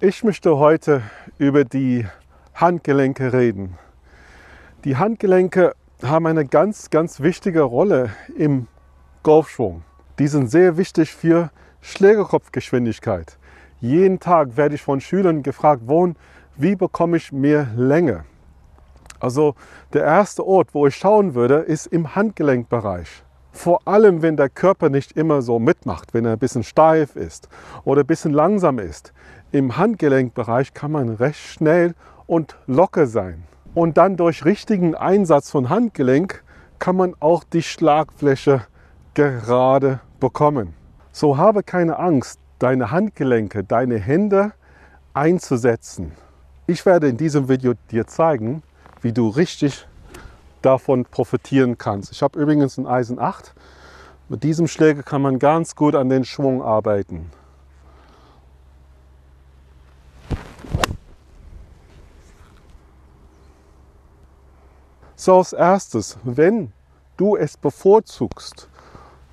Ich möchte heute über die Handgelenke reden. Die Handgelenke haben eine ganz, ganz wichtige Rolle im Golfschwung. Die sind sehr wichtig für Schlägerkopfgeschwindigkeit. Jeden Tag werde ich von Schülern gefragt, wohn, wie bekomme ich mehr Länge? Also der erste Ort, wo ich schauen würde, ist im Handgelenkbereich. Vor allem, wenn der Körper nicht immer so mitmacht, wenn er ein bisschen steif ist oder ein bisschen langsam ist. Im Handgelenkbereich kann man recht schnell und locker sein. Und dann durch richtigen Einsatz von Handgelenk kann man auch die Schlagfläche gerade bekommen. So habe keine Angst, deine Handgelenke, deine Hände einzusetzen. Ich werde in diesem Video dir zeigen, wie du richtig davon profitieren kannst. Ich habe übrigens ein Eisen 8. Mit diesem Schläger kann man ganz gut an den Schwung arbeiten. So als erstes, wenn du es bevorzugst,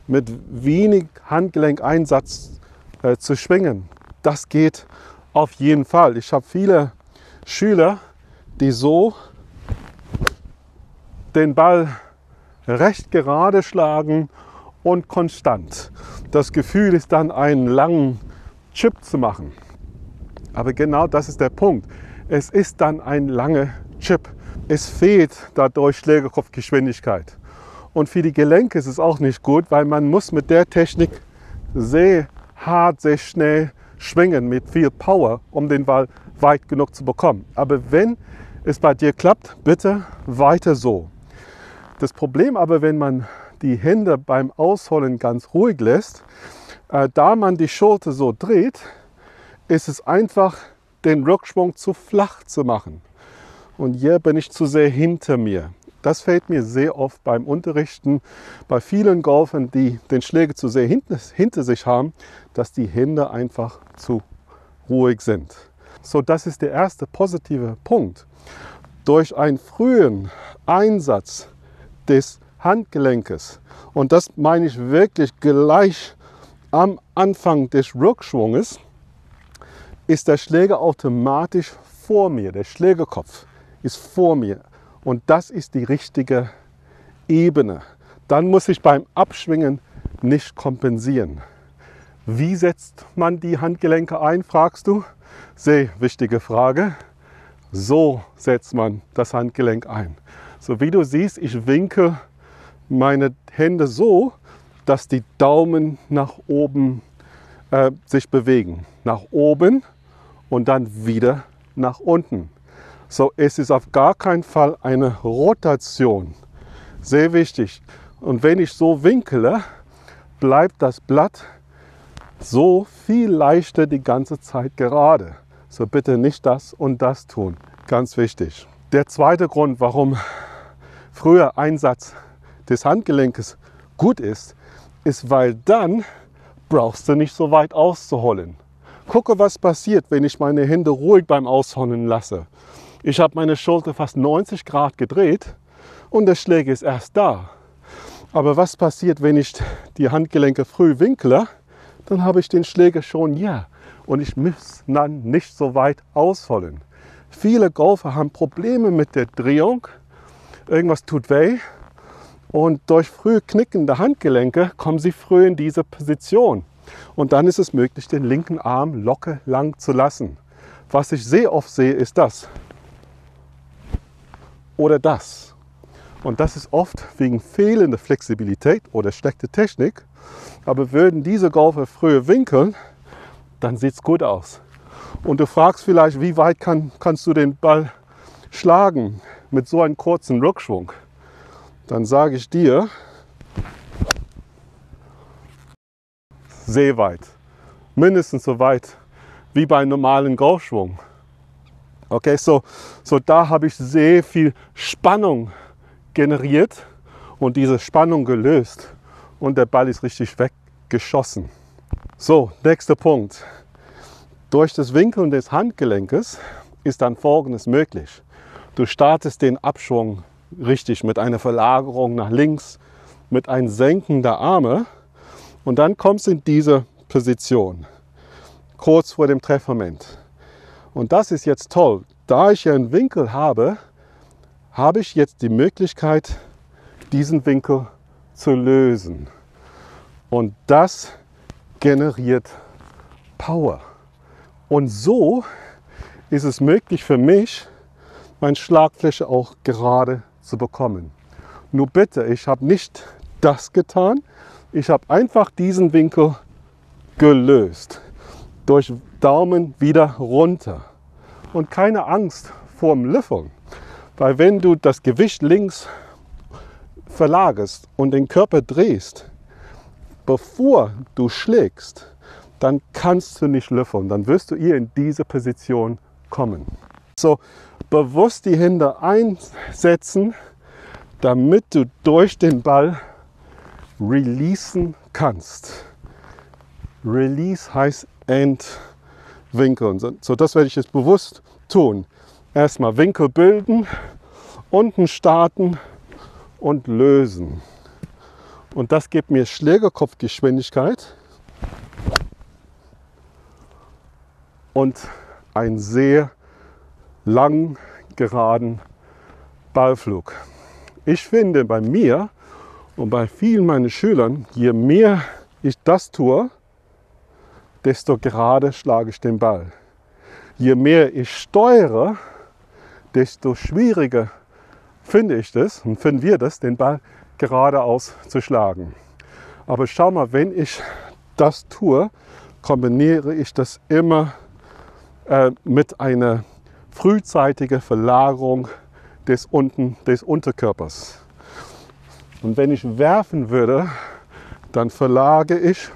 mit wenig Handgelenkeinsatz äh, zu schwingen, das geht auf jeden Fall. Ich habe viele Schüler, die so den Ball recht gerade schlagen und konstant. Das Gefühl ist dann einen langen Chip zu machen. Aber genau das ist der Punkt. Es ist dann ein langer Chip. Es fehlt dadurch Schlägerkopfgeschwindigkeit. Und für die Gelenke ist es auch nicht gut, weil man muss mit der Technik sehr hart, sehr schnell schwingen mit viel Power, um den Ball weit genug zu bekommen. Aber wenn es bei dir klappt, bitte weiter so. Das Problem aber, wenn man die Hände beim Ausholen ganz ruhig lässt, äh, da man die Schulter so dreht, ist es einfach, den Rückschwung zu flach zu machen. Und hier bin ich zu sehr hinter mir. Das fällt mir sehr oft beim Unterrichten bei vielen Golfern, die den Schläger zu sehr hinter, hinter sich haben, dass die Hände einfach zu ruhig sind. So, das ist der erste positive Punkt. Durch einen frühen Einsatz des Handgelenkes, und das meine ich wirklich gleich am Anfang des Rückschwunges, ist der Schläger automatisch vor mir, der Schlägerkopf ist vor mir. Und das ist die richtige Ebene. Dann muss ich beim Abschwingen nicht kompensieren. Wie setzt man die Handgelenke ein, fragst du? Sehr wichtige Frage. So setzt man das Handgelenk ein. So wie du siehst, ich winke meine Hände so, dass die Daumen nach oben äh, sich bewegen. Nach oben und dann wieder nach unten. So, es ist auf gar keinen Fall eine Rotation. Sehr wichtig. Und wenn ich so winkele, bleibt das Blatt so viel leichter die ganze Zeit gerade. So bitte nicht das und das tun. Ganz wichtig. Der zweite Grund, warum früher Einsatz des Handgelenkes gut ist, ist, weil dann brauchst du nicht so weit auszuholen. Gucke, was passiert, wenn ich meine Hände ruhig beim Ausholen lasse. Ich habe meine Schulter fast 90 Grad gedreht und der Schläger ist erst da. Aber was passiert, wenn ich die Handgelenke früh winkle? Dann habe ich den Schläger schon hier und ich muss dann nicht so weit ausholen. Viele Golfer haben Probleme mit der Drehung. Irgendwas tut weh. Und durch früh knickende Handgelenke kommen sie früh in diese Position. Und dann ist es möglich, den linken Arm locker lang zu lassen. Was ich sehr oft sehe, ist das oder das. Und das ist oft wegen fehlender Flexibilität oder schlechter Technik. Aber würden diese Golfer früher winkeln, dann sieht es gut aus. Und du fragst vielleicht, wie weit kann, kannst du den Ball schlagen mit so einem kurzen Rückschwung? Dann sage ich dir, sehr weit. Mindestens so weit wie bei normalen Golfschwung. Okay, so, so da habe ich sehr viel Spannung generiert und diese Spannung gelöst und der Ball ist richtig weggeschossen. So, nächster Punkt. Durch das Winkeln des Handgelenkes ist dann Folgendes möglich. Du startest den Abschwung richtig mit einer Verlagerung nach links, mit einem Senken der Arme und dann kommst du in diese Position, kurz vor dem Treffmoment. Und das ist jetzt toll. Da ich hier einen Winkel habe, habe ich jetzt die Möglichkeit, diesen Winkel zu lösen. Und das generiert Power. Und so ist es möglich für mich, meine Schlagfläche auch gerade zu bekommen. Nur bitte, ich habe nicht das getan. Ich habe einfach diesen Winkel gelöst. Durch Daumen wieder runter. Und keine Angst vorm Löffeln. Weil wenn du das Gewicht links verlagerst und den Körper drehst, bevor du schlägst, dann kannst du nicht löffeln. Dann wirst du hier in diese Position kommen. So bewusst die Hände einsetzen, damit du durch den Ball releasen kannst. Release heißt entwinkeln. So, das werde ich jetzt bewusst tun. Erstmal Winkel bilden, unten starten und lösen. Und das gibt mir Schlägerkopfgeschwindigkeit und einen sehr lang geraden Ballflug. Ich finde bei mir und bei vielen meiner Schülern, je mehr ich das tue, desto gerade schlage ich den Ball. Je mehr ich steuere, desto schwieriger finde ich das und finden wir das, den Ball geradeaus zu schlagen. Aber schau mal, wenn ich das tue, kombiniere ich das immer äh, mit einer frühzeitigen Verlagerung des, unten, des Unterkörpers. Und wenn ich werfen würde, dann verlage ich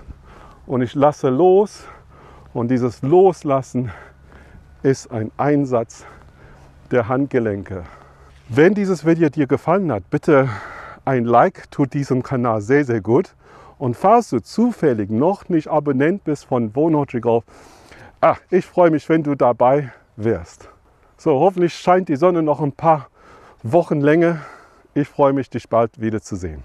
und ich lasse los. Und dieses Loslassen ist ein Einsatz der Handgelenke. Wenn dieses Video dir gefallen hat, bitte ein Like tut diesem Kanal sehr, sehr gut. Und falls du zufällig noch nicht Abonnent bist von Wohnhotel Golf, ah, ich freue mich, wenn du dabei wärst. So, hoffentlich scheint die Sonne noch ein paar Wochen länger. Ich freue mich, dich bald wiederzusehen.